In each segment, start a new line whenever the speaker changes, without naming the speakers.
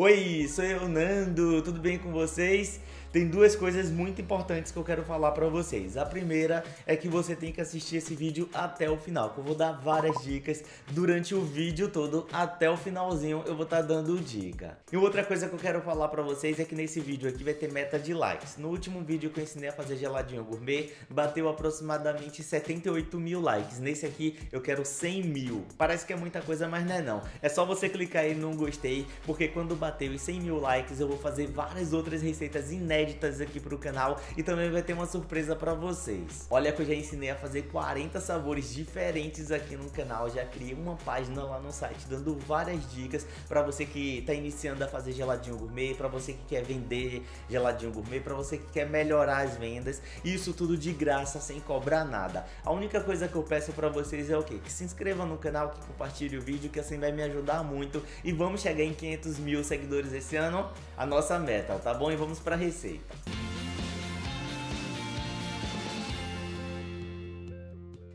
Oi, sou eu, Nando, tudo bem com vocês? Tem duas coisas muito importantes que eu quero falar para vocês. A primeira é que você tem que assistir esse vídeo até o final, que eu vou dar várias dicas durante o vídeo todo, até o finalzinho eu vou estar tá dando dica. E outra coisa que eu quero falar para vocês é que nesse vídeo aqui vai ter meta de likes. No último vídeo que eu ensinei a fazer geladinho gourmet, bateu aproximadamente 78 mil likes. Nesse aqui eu quero 100 mil. Parece que é muita coisa, mas não é não. É só você clicar aí no gostei, porque quando bater os 100 mil likes eu vou fazer várias outras receitas inéditas inéditas aqui pro canal e também vai ter uma surpresa para vocês. Olha que eu já ensinei a fazer 40 sabores diferentes aqui no canal, já criei uma página lá no site dando várias dicas para você que tá iniciando a fazer geladinho gourmet, para você que quer vender geladinho gourmet, para você que quer melhorar as vendas, isso tudo de graça, sem cobrar nada. A única coisa que eu peço para vocês é o que? Que se inscreva no canal, que compartilhe o vídeo, que assim vai me ajudar muito e vamos chegar em 500 mil seguidores esse ano, a nossa meta, tá bom? E vamos para a receita receita.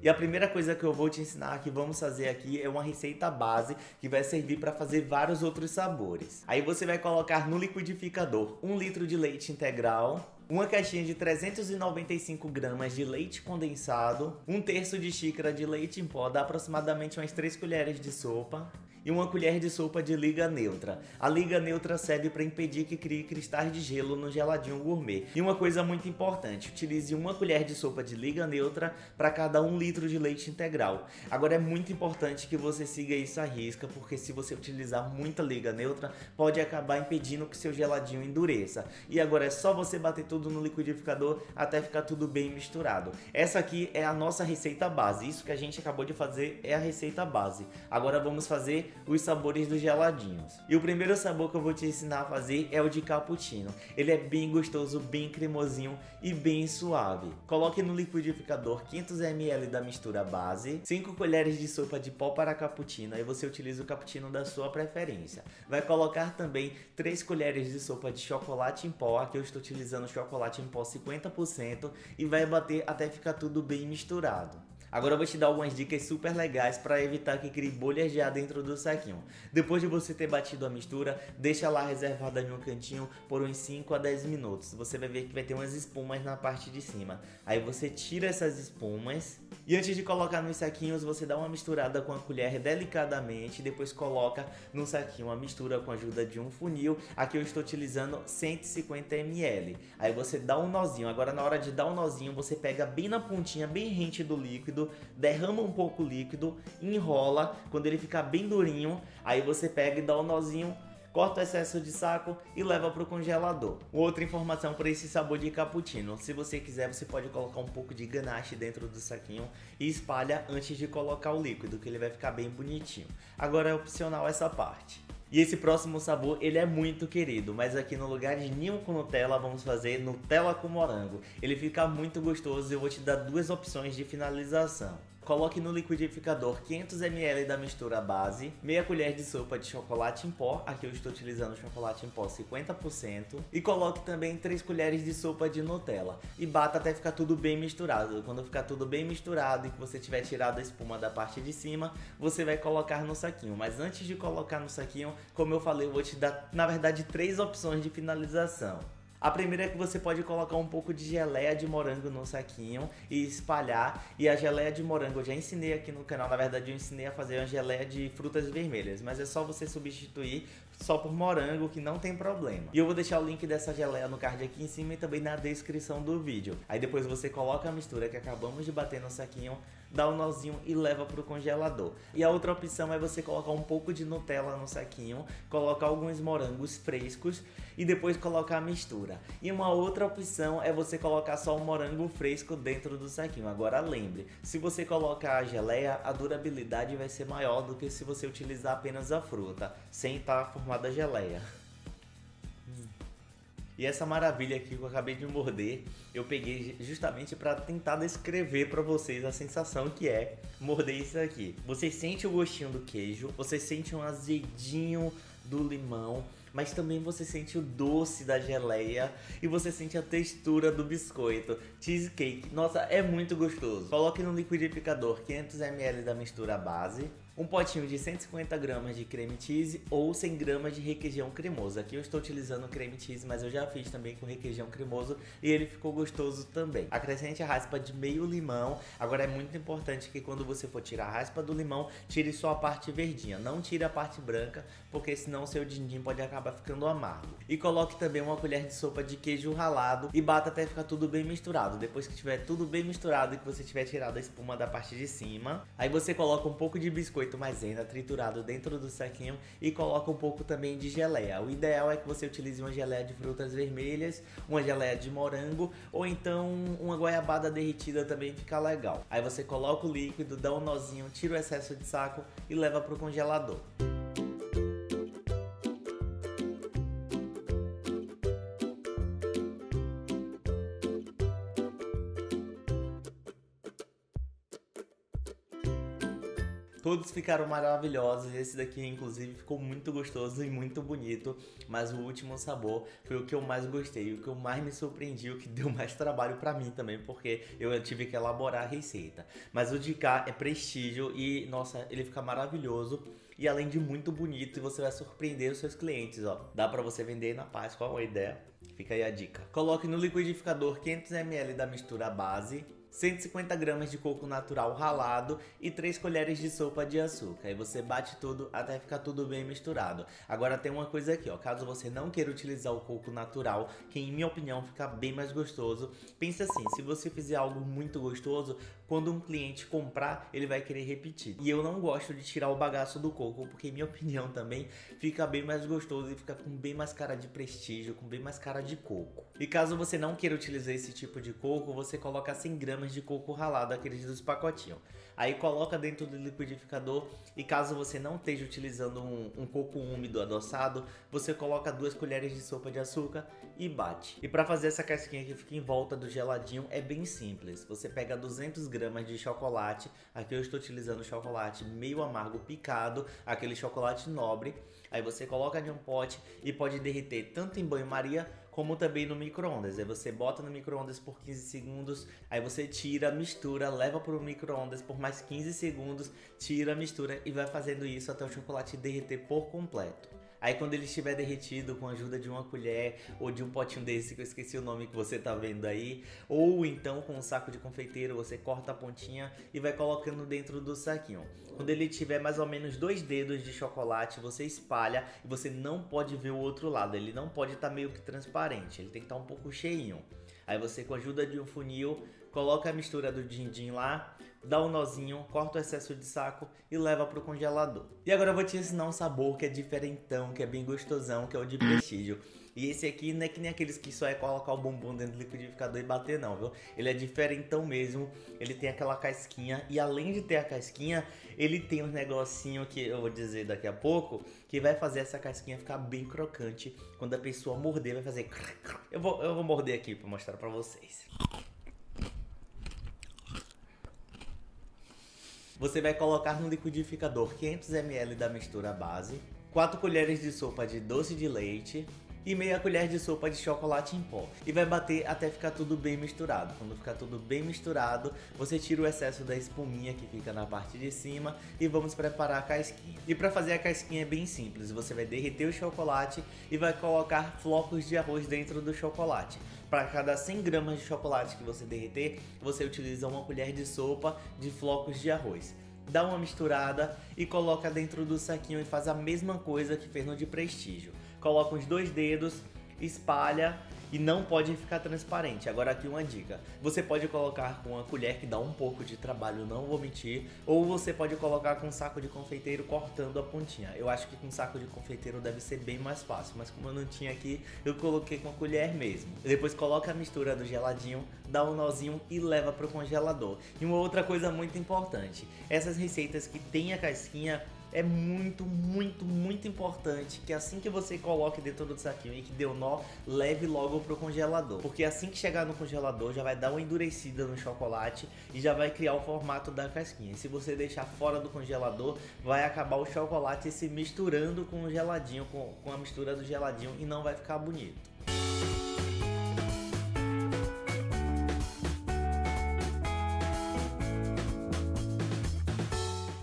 E a primeira coisa que eu vou te ensinar que vamos fazer aqui é uma receita base que vai servir para fazer vários outros sabores. Aí você vai colocar no liquidificador um litro de leite integral, uma caixinha de 395 gramas de leite condensado, um terço de xícara de leite em pó, dá aproximadamente umas 3 colheres de sopa, e uma colher de sopa de liga neutra. A liga neutra serve para impedir que crie cristais de gelo no geladinho gourmet. E uma coisa muito importante, utilize uma colher de sopa de liga neutra para cada um litro de leite integral. Agora é muito importante que você siga isso à risca, porque se você utilizar muita liga neutra, pode acabar impedindo que seu geladinho endureça. E agora é só você bater tudo no liquidificador até ficar tudo bem misturado. Essa aqui é a nossa receita base. Isso que a gente acabou de fazer é a receita base. Agora vamos fazer os sabores dos geladinhos. E o primeiro sabor que eu vou te ensinar a fazer é o de cappuccino. Ele é bem gostoso, bem cremosinho e bem suave. Coloque no liquidificador 500 ml da mistura base, 5 colheres de sopa de pó para cappuccino, aí você utiliza o cappuccino da sua preferência. Vai colocar também 3 colheres de sopa de chocolate em pó, aqui eu estou utilizando chocolate em pó 50% e vai bater até ficar tudo bem misturado. Agora eu vou te dar algumas dicas super legais para evitar que crie bolhas de ar dentro do saquinho. Depois de você ter batido a mistura, deixa lá reservada em um cantinho por uns 5 a 10 minutos. Você vai ver que vai ter umas espumas na parte de cima. Aí você tira essas espumas e antes de colocar nos saquinhos, você dá uma misturada com a colher delicadamente, depois coloca no saquinho a mistura com a ajuda de um funil. Aqui eu estou utilizando 150 ml. Aí você dá um nozinho. Agora na hora de dar um nozinho, você pega bem na pontinha, bem rente do líquido, derrama um pouco o líquido, enrola, quando ele ficar bem durinho, aí você pega e dá um nozinho corta o excesso de saco e leva para o congelador. Outra informação para esse sabor de cappuccino, se você quiser você pode colocar um pouco de ganache dentro do saquinho e espalha antes de colocar o líquido, que ele vai ficar bem bonitinho. Agora é opcional essa parte. E esse próximo sabor, ele é muito querido, mas aqui no lugar de ninho com Nutella, vamos fazer Nutella com morango. Ele fica muito gostoso e eu vou te dar duas opções de finalização. Coloque no liquidificador 500 ml da mistura base, meia colher de sopa de chocolate em pó, aqui eu estou utilizando chocolate em pó 50%, e coloque também 3 colheres de sopa de Nutella. E bata até ficar tudo bem misturado. Quando ficar tudo bem misturado e que você tiver tirado a espuma da parte de cima, você vai colocar no saquinho. Mas antes de colocar no saquinho, como eu falei, eu vou te dar, na verdade, três opções de finalização. A primeira é que você pode colocar um pouco de geleia de morango no saquinho e espalhar. E a geleia de morango eu já ensinei aqui no canal, na verdade eu ensinei a fazer uma geleia de frutas vermelhas, mas é só você substituir só por morango que não tem problema. E eu vou deixar o link dessa geleia no card aqui em cima e também na descrição do vídeo. Aí depois você coloca a mistura que acabamos de bater no saquinho, dá um nozinho e leva pro congelador. E a outra opção é você colocar um pouco de Nutella no saquinho, colocar alguns morangos frescos e depois colocar a mistura. E uma outra opção é você colocar só um morango fresco dentro do saquinho. Agora lembre, se você colocar a geleia, a durabilidade vai ser maior do que se você utilizar apenas a fruta, sem estar formada a geleia. E essa maravilha aqui que eu acabei de morder, eu peguei justamente para tentar descrever para vocês a sensação que é morder isso aqui. Você sente o gostinho do queijo, você sente um azedinho do limão, mas também você sente o doce da geleia e você sente a textura do biscoito. Cheesecake, nossa, é muito gostoso. Coloque no liquidificador 500 ml da mistura base, um potinho de 150 gramas de creme cheese ou 100 gramas de requeijão cremoso. Aqui eu estou utilizando creme cheese, mas eu já fiz também com requeijão cremoso e ele ficou gostoso também. Acrescente a raspa de meio limão. Agora é muito importante que quando você for tirar a raspa do limão, tire só a parte verdinha, não tire a parte branca, porque senão seu din-din pode acabar ficando amargo. E coloque também uma colher de sopa de queijo ralado e bata até ficar tudo bem misturado. Depois que tiver tudo bem misturado e que você tiver tirado a espuma da parte de cima, aí você coloca um pouco de biscoito maisena triturado dentro do saquinho e coloca um pouco também de geleia. O ideal é que você utilize uma geleia de frutas vermelhas, uma geleia de morango ou então uma goiabada derretida também fica legal. Aí você coloca o líquido, dá um nozinho, tira o excesso de saco e leva para o congelador. Todos ficaram maravilhosos. Esse daqui, inclusive, ficou muito gostoso e muito bonito. Mas o último sabor foi o que eu mais gostei, o que eu mais me surpreendi, o que deu mais trabalho para mim também, porque eu tive que elaborar a receita. Mas o de cá é prestígio e, nossa, ele fica maravilhoso e além de muito bonito, você vai surpreender os seus clientes, ó. Dá para você vender na paz, qual é a ideia? Fica aí a dica. Coloque no liquidificador 500 ml da mistura base 150 gramas de coco natural ralado e 3 colheres de sopa de açúcar. E você bate tudo até ficar tudo bem misturado. Agora tem uma coisa aqui, ó, caso você não queira utilizar o coco natural, que em minha opinião fica bem mais gostoso, pense assim, se você fizer algo muito gostoso, quando um cliente comprar, ele vai querer repetir. E eu não gosto de tirar o bagaço do coco, porque em minha opinião também fica bem mais gostoso e fica com bem mais cara de prestígio, com bem mais cara de coco. E caso você não queira utilizar esse tipo de coco, você coloca 100 gramas gramas de coco ralado, aqueles dos pacotinhos. Aí coloca dentro do liquidificador e caso você não esteja utilizando um, um, coco úmido adoçado, você coloca duas colheres de sopa de açúcar e bate. E para fazer essa casquinha que fica em volta do geladinho é bem simples. Você pega 200 gramas de chocolate, aqui eu estou utilizando chocolate meio amargo picado, aquele chocolate nobre. Aí você coloca em um pote e pode derreter tanto em banho-maria como também no micro-ondas. Aí você bota no micro-ondas por 15 segundos, aí você tira, mistura, leva para o micro-ondas por mais 15 segundos, tira, mistura e vai fazendo isso até o chocolate derreter por completo. Aí quando ele estiver derretido com a ajuda de uma colher ou de um potinho desse que eu esqueci o nome que você tá vendo aí, ou então com um saco de confeiteiro, você corta a pontinha e vai colocando dentro do saquinho. Quando ele tiver mais ou menos dois dedos de chocolate, você espalha e você não pode ver o outro lado. Ele não pode estar tá meio que transparente, ele tem que estar tá um pouco cheinho. Aí você com a ajuda de um funil coloca a mistura do din-din lá, dá um nozinho, corta o excesso de saco e leva pro congelador. E agora eu vou te ensinar um sabor que é diferentão, que é bem gostosão, que é o de prestígio. E esse aqui não é que nem aqueles que só é colocar o bumbum dentro do liquidificador e bater não, viu? Ele é diferentão mesmo, ele tem aquela casquinha e além de ter a casquinha, ele tem um negocinho que eu vou dizer daqui a pouco, que vai fazer essa casquinha ficar bem crocante. Quando a pessoa morder vai fazer... Eu vou, eu vou morder aqui para mostrar para vocês. Você vai colocar no liquidificador 500 ml da mistura base, 4 colheres de sopa de doce de leite e meia colher de sopa de chocolate em pó. E vai bater até ficar tudo bem misturado. Quando ficar tudo bem misturado, você tira o excesso da espuminha que fica na parte de cima e vamos preparar a casquinha. E para fazer a casquinha é bem simples. Você vai derreter o chocolate e vai colocar flocos de arroz dentro do chocolate. Para cada 100 gramas de chocolate que você derreter, você utiliza uma colher de sopa de flocos de arroz. Dá uma misturada e coloca dentro do saquinho e faz a mesma coisa que fez no de prestígio. Coloca os dois dedos, espalha e não pode ficar transparente. Agora aqui uma dica: você pode colocar com uma colher que dá um pouco de trabalho, não vou mentir, ou você pode colocar com um saco de confeiteiro cortando a pontinha. Eu acho que com saco de confeiteiro deve ser bem mais fácil, mas como eu não tinha aqui, eu coloquei com a colher mesmo. Depois coloca a mistura do geladinho, dá um nozinho e leva para o congelador. E uma outra coisa muito importante: essas receitas que tem a casquinha é muito, muito, muito importante que assim que você coloque dentro do saquinho e que deu nó, leve logo pro congelador. Porque assim que chegar no congelador já vai dar uma endurecida no chocolate e já vai criar o formato da casquinha. Se você deixar fora do congelador, vai acabar o chocolate se misturando com o geladinho, com, com a mistura do geladinho e não vai ficar bonito.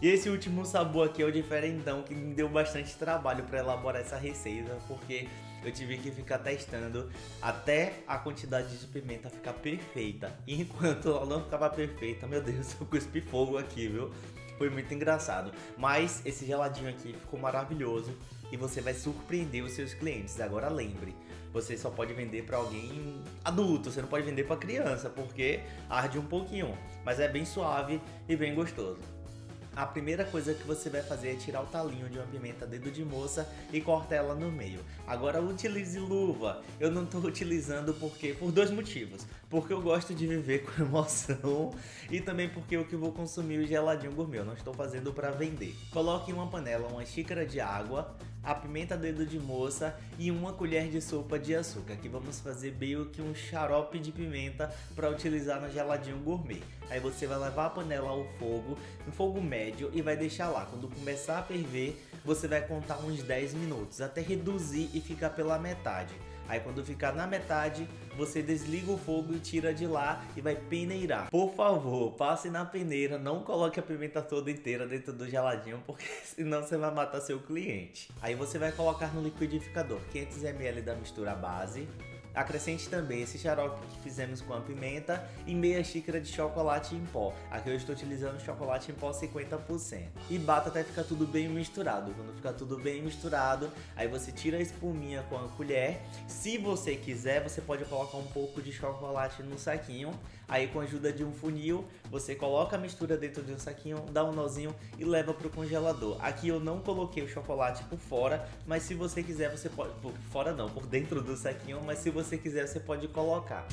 E esse último sabor aqui é o diferentão, que me deu bastante trabalho para elaborar essa receita, porque eu tive que ficar testando até a quantidade de pimenta ficar perfeita. E enquanto ela não ficava perfeita, meu Deus, eu cuspi fogo aqui, viu? Foi muito engraçado. Mas esse geladinho aqui ficou maravilhoso e você vai surpreender os seus clientes. Agora lembre, você só pode vender para alguém adulto, você não pode vender para criança, porque arde um pouquinho, mas é bem suave e bem gostoso a primeira coisa que você vai fazer é tirar o talinho de uma pimenta dedo de moça e cortar ela no meio. Agora utilize luva. Eu não estou utilizando porque por dois motivos. Porque eu gosto de viver com emoção e também porque eu que vou consumir o geladinho gourmet. Eu não estou fazendo para vender. Coloque em uma panela uma xícara de água, a pimenta dedo de moça e uma colher de sopa de açúcar. Aqui vamos fazer meio que um xarope de pimenta para utilizar no geladinho gourmet. Aí você vai levar a panela ao fogo, no fogo médio e vai deixar lá. Quando começar a ferver, você vai contar uns 10 minutos até reduzir e ficar pela metade. Aí quando ficar na metade, você desliga o fogo e tira de lá e vai peneirar. Por favor, passe na peneira, não coloque a pimenta toda inteira dentro do geladinho, porque senão você vai matar seu cliente. Aí você vai colocar no liquidificador 500 ml da mistura base, Acrescente também esse xarope que fizemos com a pimenta e meia xícara de chocolate em pó. Aqui eu estou utilizando chocolate em pó 50%. E bata até ficar tudo bem misturado. Quando ficar tudo bem misturado, aí você tira a espuminha com a colher. Se você quiser, você pode colocar um pouco de chocolate no saquinho. Aí com a ajuda de um funil, você coloca a mistura dentro de um saquinho, dá um nozinho e leva para o congelador. Aqui eu não coloquei o chocolate por fora, mas se você quiser, você pode... Por fora não, por dentro do saquinho, mas se você quiser, você pode colocar.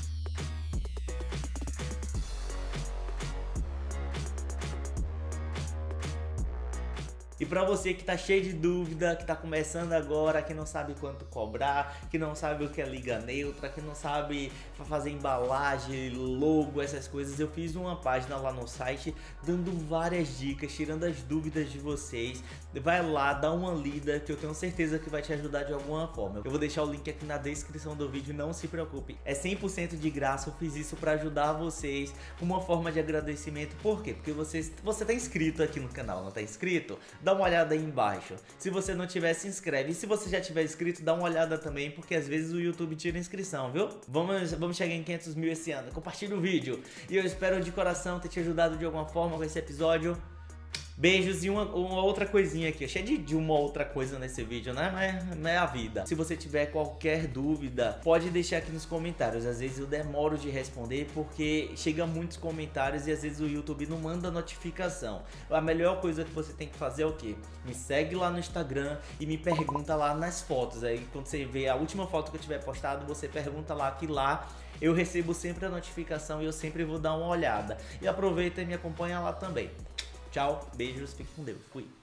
E para você que tá cheio de dúvida, que tá começando agora, que não sabe quanto cobrar, que não sabe o que é liga neutra, que não sabe fazer embalagem, logo, essas coisas, eu fiz uma página lá no site dando várias dicas, tirando as dúvidas de vocês. Vai lá, dá uma lida que eu tenho certeza que vai te ajudar de alguma forma. Eu vou deixar o link aqui na descrição do vídeo, não se preocupe. É 100% de graça, eu fiz isso para ajudar vocês, uma forma de agradecimento. Por quê? Porque você, você tá inscrito aqui no canal, não tá inscrito? Dá uma olhada aí embaixo. Se você não tiver, se inscreve. E se você já tiver inscrito, dá uma olhada também, porque às vezes o YouTube tira inscrição, viu? Vamos, vamos chegar em 500 mil esse ano. Compartilha o vídeo. E eu espero de coração ter te ajudado de alguma forma com esse episódio. Beijos e uma, uma outra coisinha aqui. Cheio de, de uma outra coisa nesse vídeo, né? Mas não é a vida. Se você tiver qualquer dúvida, pode deixar aqui nos comentários. Às vezes eu demoro de responder porque chega muitos comentários e às vezes o YouTube não manda notificação. A melhor coisa que você tem que fazer é o quê? Me segue lá no Instagram e me pergunta lá nas fotos. Aí quando você vê a última foto que eu tiver postado, você pergunta lá que lá eu recebo sempre a notificação e eu sempre vou dar uma olhada. E aproveita e me acompanha lá também. Tchau, beijos, fique com Deus. Fui.